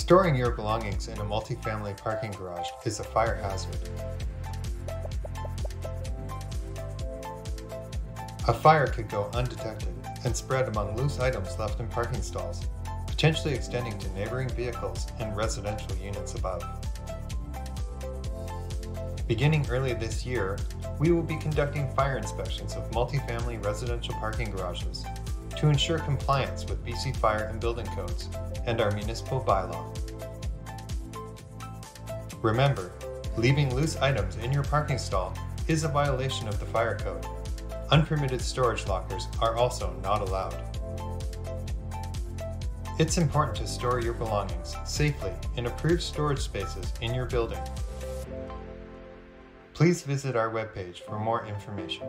Storing your belongings in a multifamily parking garage is a fire hazard. A fire could go undetected and spread among loose items left in parking stalls, potentially extending to neighboring vehicles and residential units above. Beginning early this year, we will be conducting fire inspections of multifamily residential parking garages to ensure compliance with BC Fire and Building Codes and our municipal bylaw. Remember, leaving loose items in your parking stall is a violation of the fire code. Unpermitted storage lockers are also not allowed. It's important to store your belongings safely in approved storage spaces in your building. Please visit our webpage for more information.